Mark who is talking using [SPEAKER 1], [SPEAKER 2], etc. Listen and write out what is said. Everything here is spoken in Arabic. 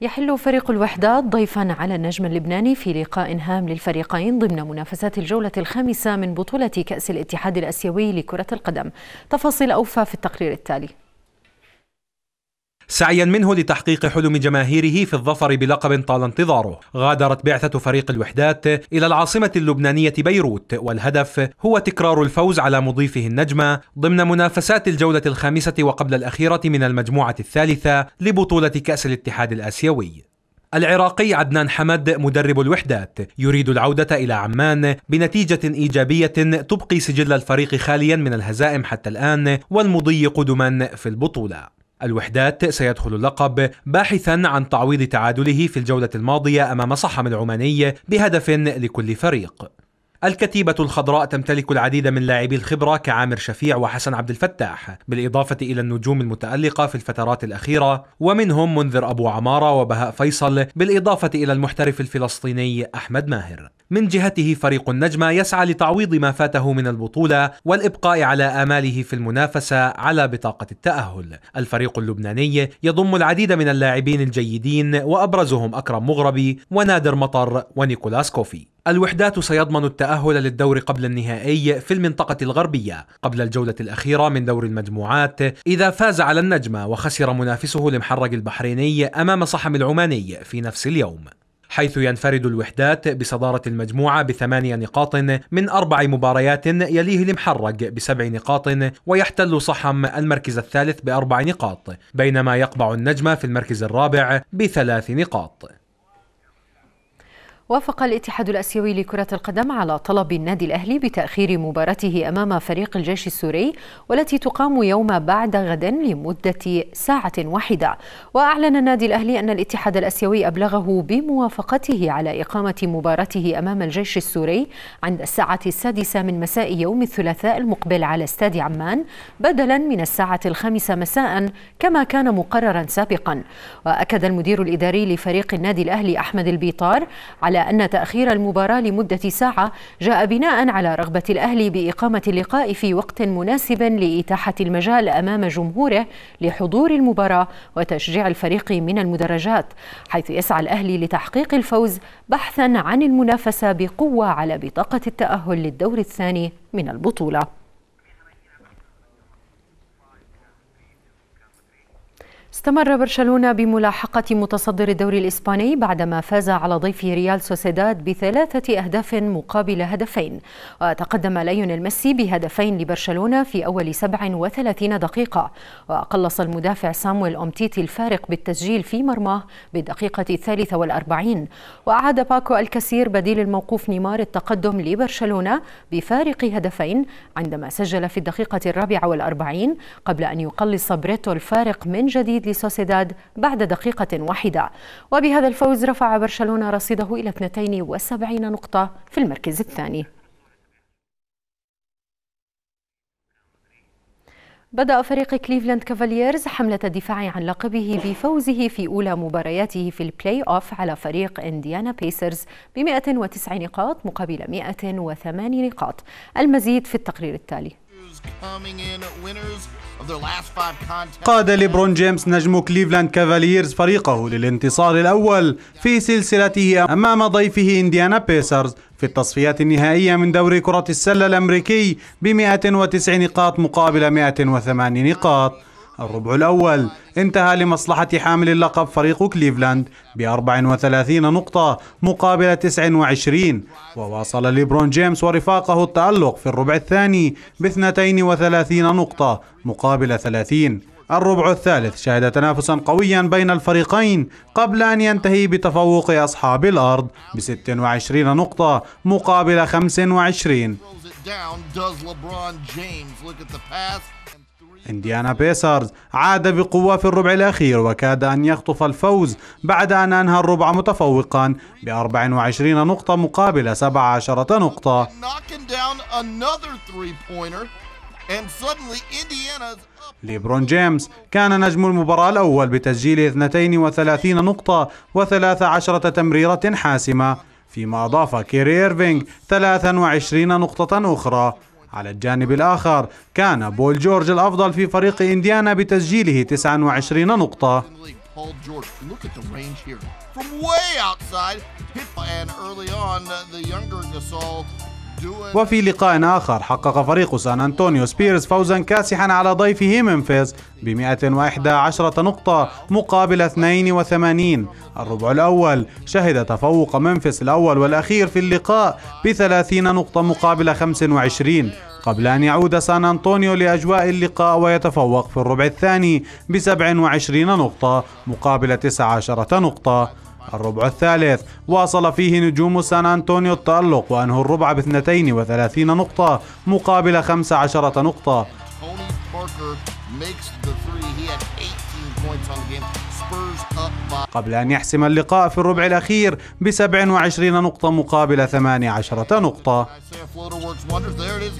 [SPEAKER 1] يحل فريق الوحدات ضيفا على النجم اللبناني في لقاء هام للفريقين ضمن منافسات الجولة الخامسة من بطولة كأس الاتحاد الأسيوي لكرة القدم. تفاصيل أوفى في التقرير التالي.
[SPEAKER 2] سعيا منه لتحقيق حلم جماهيره في الظفر بلقب طال انتظاره. غادرت بعثة فريق الوحدات إلى العاصمة اللبنانية بيروت والهدف هو تكرار الفوز على مضيفه النجمة ضمن منافسات الجولة الخامسة وقبل الأخيرة من المجموعة الثالثة لبطولة كأس الاتحاد الآسيوي. العراقي عدنان حمد مدرب الوحدات يريد العودة إلى عمان بنتيجة إيجابية تبقي سجل الفريق خاليا من الهزائم حتى الآن والمضي قدما في البطولة. الوحدات سيدخل اللقب باحثا عن تعويض تعادله في الجولة الماضية أمام صحم العماني بهدف لكل فريق. الكتيبة الخضراء تمتلك العديد من لاعبي الخبرة كعامر شفيع وحسن عبد الفتاح بالإضافة إلى النجوم المتألقة في الفترات الأخيرة ومنهم منذر أبو عمارة وبهاء فيصل بالإضافة إلى المحترف الفلسطيني أحمد ماهر. من جهته فريق النجمة يسعى لتعويض ما فاته من البطولة والإبقاء على آماله في المنافسة على بطاقة التأهل. الفريق اللبناني يضم العديد من اللاعبين الجيدين وأبرزهم أكرم مغربي ونادر مطر ونيكولاس كوفي. الوحدات سيضمن التأهل للدور قبل النهائي في المنطقة الغربية. قبل الجولة الأخيرة من دور المجموعات إذا فاز على النجمة وخسر منافسه المحرق البحريني أمام صحم العماني في نفس اليوم. حيث ينفرد الوحدات بصدارة المجموعة بثمانية نقاط من أربع مباريات يليه المحرق بسبع نقاط ويحتل صحم المركز الثالث بأربع نقاط بينما يقبع النجمة في المركز الرابع بثلاث نقاط.
[SPEAKER 1] وافق الاتحاد الأسيوي لكرة القدم على طلب النادي الأهلي بتأخير مباراته أمام فريق الجيش السوري والتي تقام يوم بعد غد لمدة ساعة واحدة. وأعلن النادي الأهلي أن الاتحاد الأسيوي أبلغه بموافقته على إقامة مباراته أمام الجيش السوري عند الساعة السادسة من مساء يوم الثلاثاء المقبل على استاد عمان بدلا من الساعة الخامسة مساء كما كان مقررا سابقا. وأكد المدير الإداري لفريق النادي الأهلي أحمد البيطار على أن تأخير المباراة لمدة ساعة جاء بناء على رغبة الأهلي بإقامة اللقاء في وقت مناسب لإتاحة المجال أمام جمهوره لحضور المباراة وتشجيع الفريق من المدرجات حيث يسعى الأهلي لتحقيق الفوز بحثا عن المنافسة بقوة على بطاقة التأهل للدور الثاني من البطولة. استمر برشلونة بملاحقة متصدر الدوري الإسباني بعدما فاز على ضيفه ريال سوسيداد بثلاثة أهداف مقابل هدفين. وتقدم ليونيل ميسي بهدفين لبرشلونة في أول 37 دقيقة. وقلص المدافع سامويل أومتيتي الفارق بالتسجيل في مرماه بالدقيقة الثالثة والأربعين. وأعاد باكو ألكاسير بديل الموقوف نيمار التقدم لبرشلونة بفارق هدفين عندما سجل في الدقيقة الرابعة والأربعين قبل أن يقلص بريتو الفارق من جديد لسوسيداد بعد دقيقة واحدة. وبهذا الفوز رفع برشلونة رصيده إلى 72 نقطة في المركز الثاني. بدأ فريق كليفلاند كافالييرز حملة الدفاع عن لقبه بفوزه في أولى مبارياته في البلاي أوف على فريق إنديانا بيسرز ب 109 نقاط مقابل 108 نقاط. المزيد في التقرير التالي.
[SPEAKER 3] قاد ليبرون جيمس نجم كليفلاند كافاليرز فريقه للانتصار الأول في سلسلته أمام ضيفه إنديانا بيسرز في التصفيات النهائية من دوري كرة السلة الأمريكي ب 109 نقاط مقابل 108 نقاط. الربع الأول. انتهى لمصلحة حامل اللقب فريق كليفلاند ب 34 نقطة مقابل 29 وواصل ليبرون جيمس ورفاقه التألق في الربع الثاني ب 32 نقطة مقابل 30 الربع الثالث. شهد تنافسا قويا بين الفريقين قبل أن ينتهي بتفوق أصحاب الأرض ب 26 نقطة مقابل 25 إنديانا بيسرز عاد بقوة في الربع الأخير وكاد أن يخطف الفوز بعد أن أنهى الربع متفوقا ب 24 نقطة مقابل 17 نقطة. ليبرون جيمس. كان نجم المباراة الأول بتسجيل 32 نقطة و13 تمريرة حاسمة فيما أضاف كيري إيرفينغ 23 نقطة أخرى. على الجانب الآخر كان بول جورج الأفضل في فريق إنديانا بتسجيله 29 نقطة.
[SPEAKER 4] From way outside, and early on, the younger Gasol.
[SPEAKER 3] وفي لقاء آخر حقق فريق سان أنطونيو سبيرز فوزا كاسحا على ضيفه ممفيس ب 111 نقطة مقابل 82 الربع الأول شهد تفوق ممفيس الأول والأخير في اللقاء ب 30 نقطة مقابل 25 قبل أن يعود سان أنطونيو لأجواء اللقاء ويتفوق في الربع الثاني ب 27 نقطة مقابل 19 نقطة. الربع الثالث. واصل فيه نجوم سان أنطونيو التألق وأنهوا الربع ب 32 نقطة مقابل 15 نقطة. قبل أن يحسم اللقاء في الربع الأخير ب 27 نقطة مقابل 18 نقطة.